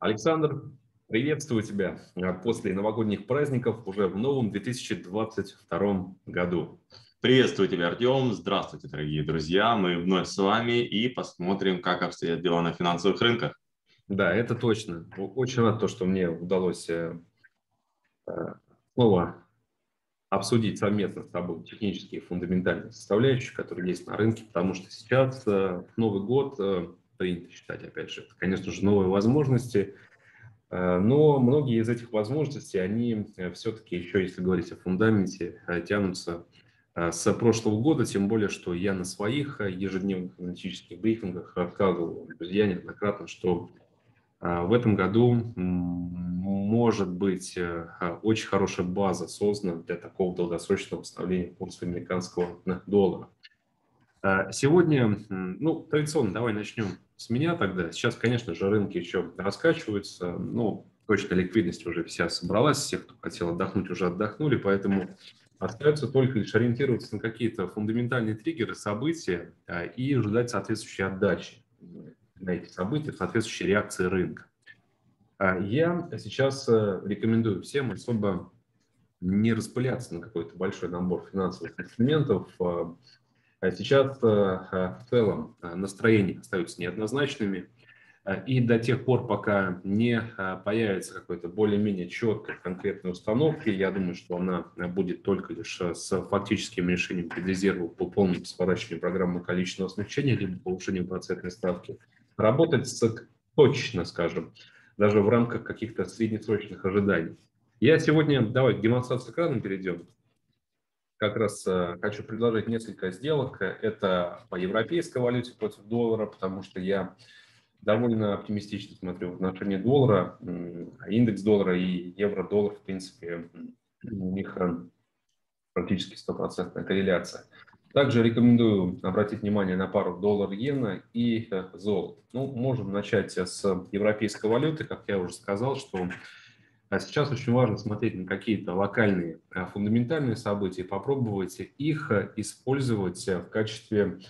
Александр, приветствую тебя а, после новогодних праздников уже в новом 2022 году. Приветствую тебя, Артем. Здравствуйте, дорогие друзья. Мы вновь с вами и посмотрим, как обстоят дела на финансовых рынках. Да, это точно. Очень рад то, что мне удалось э, э, снова обсудить совместно с тобой технические фундаментальные составляющие, которые есть на рынке, потому что сейчас э, Новый год принято считать, опять же, это, конечно же, новые возможности, э, но многие из этих возможностей, они э, все-таки еще, если говорить о фундаменте, э, тянутся с прошлого года, тем более, что я на своих ежедневных аналитических брифингах рассказывал, друзья, неоднократно, что в этом году может быть очень хорошая база создана для такого долгосрочного восстановления курса американского доллара. Сегодня, ну, традиционно, давай начнем с меня тогда. Сейчас, конечно же, рынки еще раскачиваются. Ну, точно ликвидность уже вся собралась. Все, кто хотел отдохнуть, уже отдохнули. Поэтому остается только лишь ориентироваться на какие-то фундаментальные триггеры, события а, и ждать соответствующей отдачи на эти события, соответствующей реакции рынка. А, я сейчас э, рекомендую всем особо не распыляться на какой-то большой набор финансовых инструментов, а сейчас э, э, в целом э, настроения остаются неоднозначными, и до тех пор, пока не появится какой-то более-менее четкой конкретной установки, я думаю, что она будет только лишь с фактическим решением предрезерва по полному сворачиванию программы количественного смягчения либо повышению процентной ставки, работать с точно, скажем, даже в рамках каких-то среднесрочных ожиданий. Я сегодня, давай к демонстрации экрана перейдем как раз э, хочу предложить несколько сделок. Это по европейской валюте против доллара, потому что я довольно оптимистично смотрю в отношении доллара. Индекс доллара и евро-доллар, в принципе, у них э, практически стопроцентная корреляция. Также рекомендую обратить внимание на пару доллар-иена и э, золото. Ну, можем начать с европейской валюты. Как я уже сказал, что а сейчас очень важно смотреть на какие-то локальные а, фундаментальные события, попробовать их а, использовать в качестве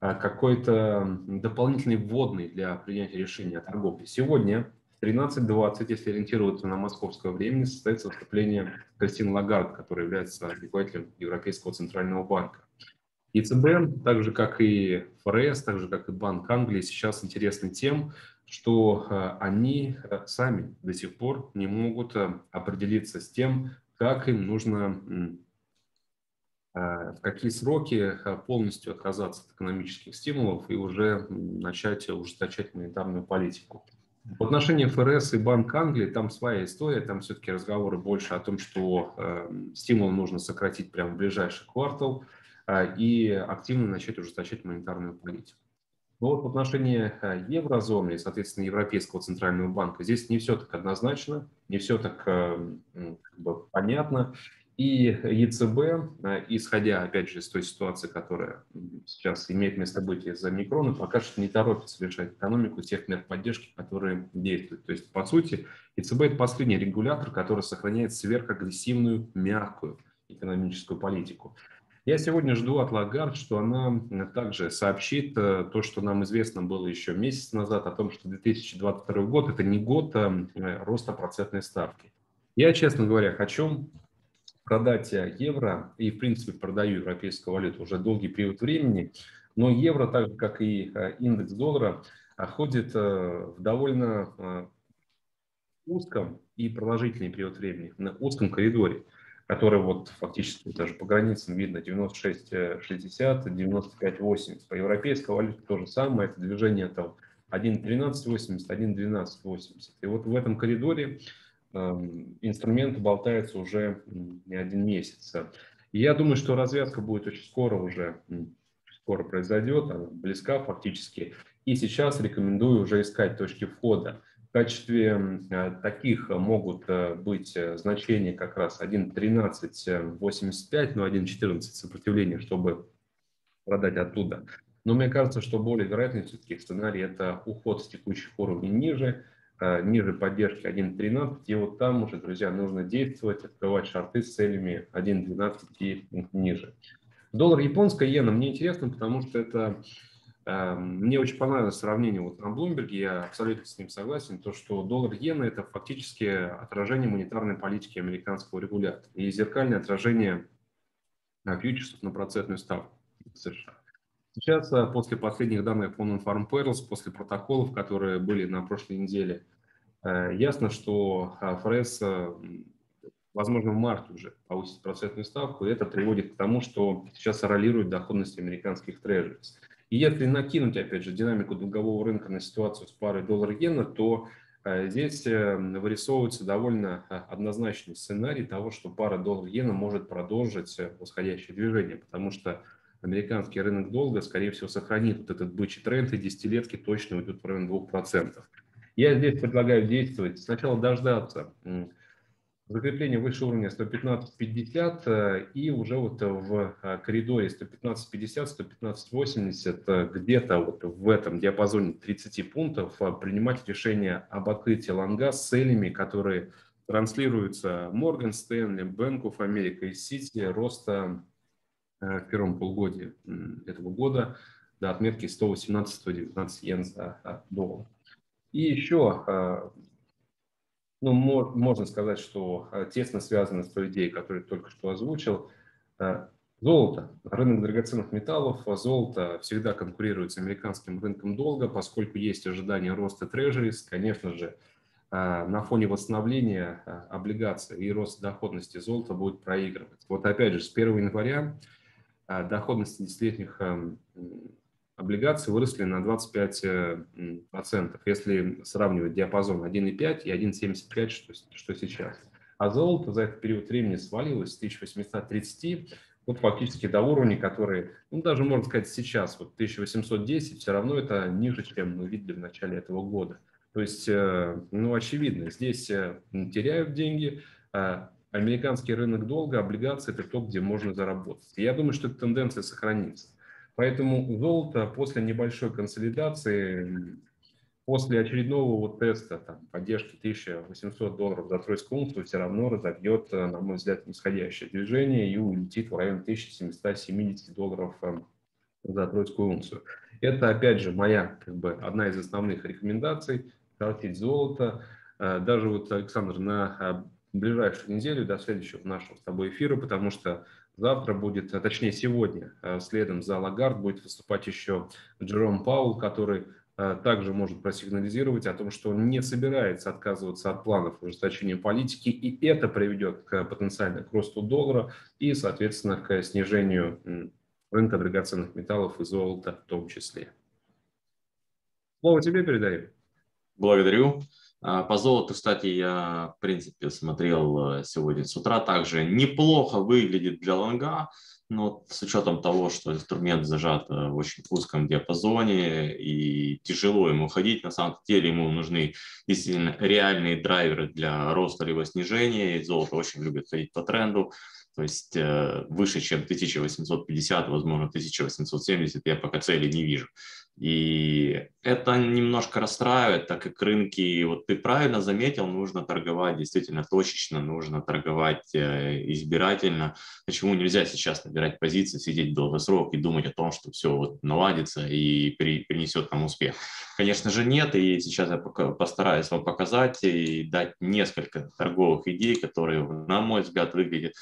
какой-то дополнительной вводной для принятия решения о торговле. Сегодня в 13.20, если ориентироваться на московское время, состоится выступление Кристины Лагард, которая является руководителем Европейского центрального банка. ЕЦБ, так же как и ФРС, так же как и Банк Англии, сейчас интересны тем, что э, они э, сами до сих пор не могут э, определиться с тем, как им нужно, в какие сроки полностью отказаться от экономических стимулов и уже начать ужесточать монетарную политику. В отношении ФРС и Банк Англии там своя история, там все-таки разговоры больше о том, что стимул нужно сократить прямо в ближайший квартал и активно начать ужесточать монетарную политику. Но вот в отношении э, еврозоны и, соответственно, Европейского центрального банка здесь не все так однозначно, не все так э, как бы, понятно. И ЕЦБ, э, исходя, опять же, из той ситуации, которая сейчас имеет место быть из-за микрона, пока что не торопится совершать экономику тех мер поддержки, которые действуют. То есть, по сути, ЕЦБ – это последний регулятор, который сохраняет сверхагрессивную, мягкую экономическую политику. Я сегодня жду от Лагард, что она также сообщит э, то, что нам известно было еще месяц назад, о том, что 2022 год – это не год а, э, роста процентной ставки. Я, честно говоря, хочу продать э, евро и, в принципе, продаю европейскую валюту уже долгий период времени, но евро, так же, как и индекс доллара, ходит в довольно узком и продолжительный период времени, на узком коридоре который вот фактически даже по границам видно 96-60, 95-80. По европейской валюте то же самое, это движение там 1.1380, 1.1280. И вот в этом коридоре э, инструмент болтается уже не один месяц. И я думаю, что развязка будет очень скоро уже, скоро произойдет, она близка фактически. И сейчас рекомендую уже искать точки входа. В качестве э, таких могут э, быть э, значения как раз 1.1385, но 1.14 сопротивление, чтобы продать оттуда. Но мне кажется, что более вероятный все-таки сценарий – это уход с текущих уровней ниже, ниже поддержки 1.13, и вот там уже, друзья, нужно действовать, открывать шарты с целями 1.12 и ниже. Доллар японская иена мне интересно, потому что это мне очень понравилось сравнение вот на Блумберге, я абсолютно с ним согласен, то, что доллар-иена – это фактически отражение монетарной политики американского регулятора и зеркальное отражение фьючерсов на процентную ставку США. Сейчас, э, после последних данных по Non-Farm Perils, после протоколов, которые были на прошлой неделе, э, ясно, что э, ФРС, возможно, в марте уже повысит процентную ставку, и это приводит к тому, что сейчас ролирует доходность американских трежерис. И если накинуть, опять же, динамику долгового рынка на ситуацию с парой доллар-иена, то здесь вырисовывается довольно однозначный сценарий того, что пара доллар-иена может продолжить восходящее движение, потому что американский рынок долга, скорее всего, сохранит вот этот бычий тренд, и десятилетки точно уйдут в район 2%. Я здесь предлагаю действовать, сначала дождаться закрепления выше уровня 115.50 э, и уже вот в э, коридоре 115.50, 115.80, э, где-то вот в этом диапазоне 30 пунктов принимать решение об открытии лонга с целями, которые транслируются Morgan Stanley, Bank of America и City роста в первом полугодии этого года до отметки 118-119 йен за доллар. И еще, ну, можно сказать, что э, тесно связано с той идеей, которую я только что озвучил, Золото, рынок драгоценных металлов, золото всегда конкурирует с американским рынком долга, поскольку есть ожидание роста трежерис, конечно же, на фоне восстановления облигаций и роста доходности золота будет проигрывать. Вот опять же, с 1 января а доходности десятилетних облигаций выросли на 25%. Э, если сравнивать диапазон 1,5 и 1,75, что, что сейчас. А золото за этот период времени свалилось с 1830 вот фактически до уровня, который, ну, даже можно сказать сейчас, вот 1810, все равно это ниже, чем мы видели в начале этого года. То есть, э, ну, очевидно, здесь э, теряют деньги, а американский рынок долга, облигации – это то, где можно заработать. я думаю, что эта тенденция сохранится. Поэтому золото после небольшой консолидации, после очередного вот теста там, поддержки 1800 долларов за тройскую унцию все равно разобьет, на мой взгляд, нисходящее движение и улетит в район 1770 долларов э, за тройскую унцию. Это, опять же, моя как бы, одна из основных рекомендаций – тратить золото. Э, даже вот, Александр, на э, ближайшую неделю до следующего нашего с тобой эфира, потому что завтра будет, а точнее сегодня, а, следом за Лагард будет выступать еще Джером Паул, который а, также может просигнализировать о том, что он не собирается отказываться от планов ужесточения политики, и это приведет к потенциально к росту доллара и, соответственно, к снижению рынка драгоценных металлов и золота в том числе. Слово тебе передаю. Благодарю. А, по золоту, кстати, я, в принципе, смотрел э, сегодня с утра. Также неплохо выглядит для лонга, но с учетом того, что инструмент зажат э, в очень узком диапазоне и тяжело ему ходить, на самом деле ему нужны действительно реальные драйверы для роста либо снижения. И золото очень любит ходить по тренду. То есть э, выше, чем 1850, возможно, 1870 я пока цели не вижу. И это немножко расстраивает, так как рынки, вот ты правильно заметил, нужно торговать действительно точечно, нужно торговать э, избирательно. Почему нельзя сейчас набирать позиции, сидеть в долгосрок и думать о том, что все вот наладится и при, принесет нам успех? Конечно же нет, и сейчас я постараюсь вам показать и дать несколько торговых идей, которые, на мой взгляд, выглядят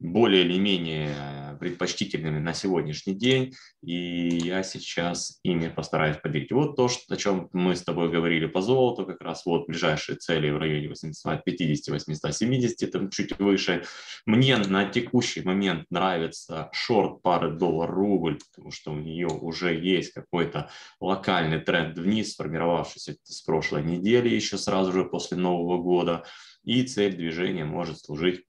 более или менее предпочтительными на сегодняшний день, и я сейчас ими постараюсь поделить. Вот то, о чем мы с тобой говорили по золоту, как раз вот ближайшие цели в районе 850-870, там чуть выше. Мне на текущий момент нравится шорт пары доллар-рубль, потому что у нее уже есть какой-то локальный тренд вниз, сформировавшийся с прошлой недели, еще сразу же после Нового года и цель движения может служить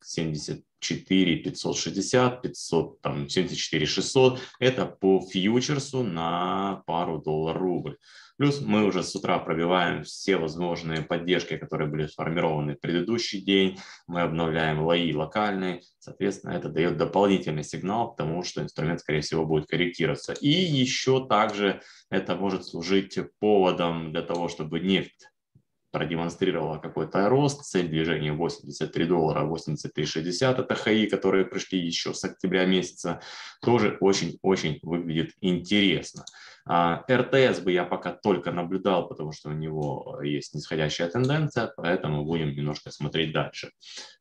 74 560, 500, там, 74 600. Это по фьючерсу на пару доллар-рубль. Плюс мы уже с утра пробиваем все возможные поддержки, которые были сформированы в предыдущий день. Мы обновляем лои локальные. Соответственно, это дает дополнительный сигнал к тому, что инструмент, скорее всего, будет корректироваться. И еще также это может служить поводом для того, чтобы нефть продемонстрировала какой-то рост, цель движения 83 доллара, 83,60 это хаи, которые пришли еще с октября месяца, тоже очень-очень выглядит интересно. А, РТС бы я пока только наблюдал, потому что у него есть нисходящая тенденция, поэтому будем немножко смотреть дальше.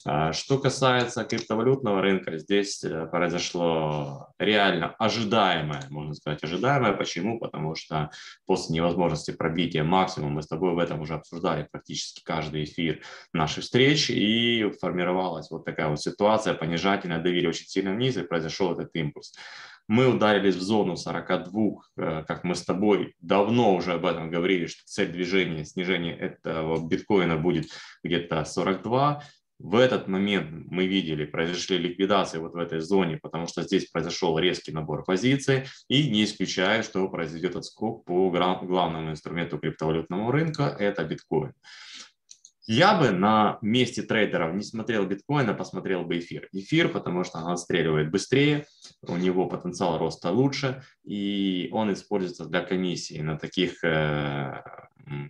А, что касается криптовалютного рынка, здесь э, произошло реально ожидаемое, можно сказать, ожидаемое. Почему? Потому что после невозможности пробития максимума, мы с тобой в этом уже обсуждали практически каждый эфир наших встреч, и формировалась вот такая вот ситуация, понижательное доверие очень сильно вниз, и произошел этот импульс мы ударились в зону 42, э, как мы с тобой давно уже об этом говорили, что цель движения, снижения этого биткоина будет где-то 42. В этот момент мы видели, произошли ликвидации вот в этой зоне, потому что здесь произошел резкий набор позиций, и не исключаю, что произойдет отскок по главному инструменту криптовалютного рынка, это биткоин. Я бы на месте трейдеров не смотрел биткоин, а посмотрел бы эфир. Эфир, потому что он отстреливает быстрее, у него потенциал роста лучше, и он используется для комиссии на таких э,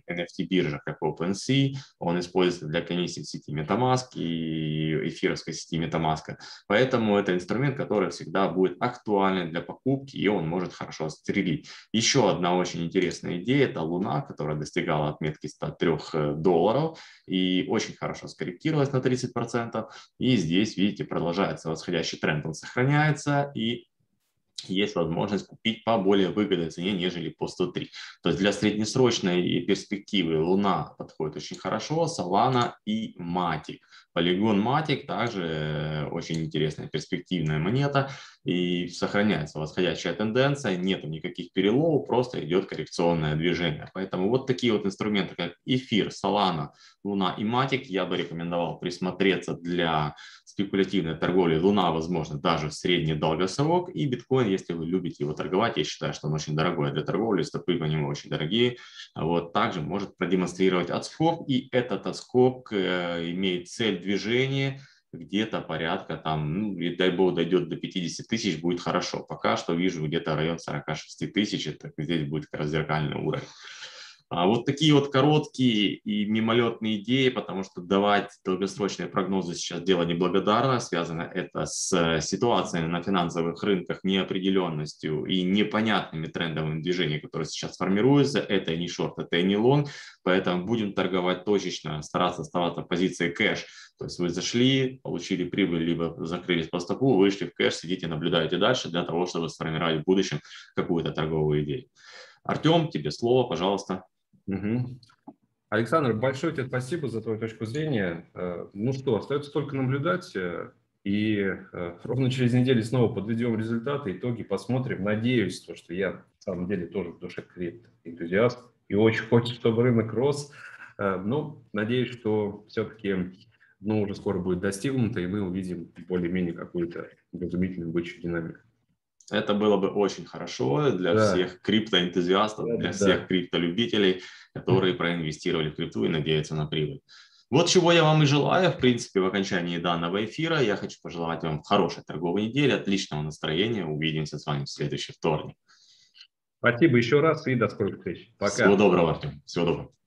NFT-биржах, как OpenSea, он используется для комиссии в сети MetaMask и эфировской сети MetaMask. Поэтому это инструмент, который всегда будет актуален для покупки, и он может хорошо стрелить. Еще одна очень интересная идея – это Луна, которая достигала отметки 103 э, долларов и очень хорошо скорректировалась на 30%. И здесь, видите, продолжается восходящий тренд, он сохраняется, и есть возможность купить по более выгодной цене, нежели по 103. То есть для среднесрочной перспективы Луна подходит очень хорошо, Solana и Matic. Polygon Matic также э, очень интересная перспективная монета и сохраняется восходящая тенденция, нету никаких переломов, просто идет коррекционное движение. Поэтому вот такие вот инструменты, как эфир, Solana, Луна и Matic, я бы рекомендовал присмотреться для спекулятивной торговли. Луна, возможно, даже в средний долгосрок, и биткоин, если вы любите его торговать, я считаю, что он очень дорогой для торговли, стопы по нему очень дорогие, вот, также может продемонстрировать отскок, и этот отскок э, имеет цель движения где-то порядка там, ну, и дай бог дойдет до 50 тысяч, будет хорошо. Пока что вижу где-то район 46 тысяч, это здесь будет как раз зеркальный уровень. А вот такие вот короткие и мимолетные идеи, потому что давать долгосрочные прогнозы сейчас дело неблагодарно, связано это с ситуацией на финансовых рынках, неопределенностью и непонятными трендовыми движениями, которые сейчас формируются. Это не шорт, это не лонг, поэтому будем торговать точечно, стараться оставаться в позиции кэш. То есть вы зашли, получили прибыль, либо закрылись по стопу, вышли в кэш, сидите, наблюдаете дальше для того, чтобы сформировать в будущем какую-то торговую идею. Артем, тебе слово, пожалуйста. Угу. Александр, большое тебе спасибо за твою точку зрения. Э, ну что, остается только наблюдать. Э, и э, ровно через неделю снова подведем результаты, итоги, посмотрим. Надеюсь, то, что я на самом деле тоже в душе крипт-энтузиаст и очень хочу, чтобы рынок рос. Но надеюсь, что все-таки ну, уже скоро будет достигнуто, и мы увидим более-менее какую-то разумительную бычью динамику. Это было бы очень хорошо для да. всех криптоэнтузиастов, да, для да. всех криптолюбителей, которые проинвестировали в крипту и надеются на прибыль. Вот чего я вам и желаю, в принципе, в окончании данного эфира. Я хочу пожелать вам хорошей торговой недели, отличного настроения. Увидимся с вами в следующий вторник. Спасибо еще раз и до скорых встреч. Пока. Всего доброго, Артем. Всего доброго.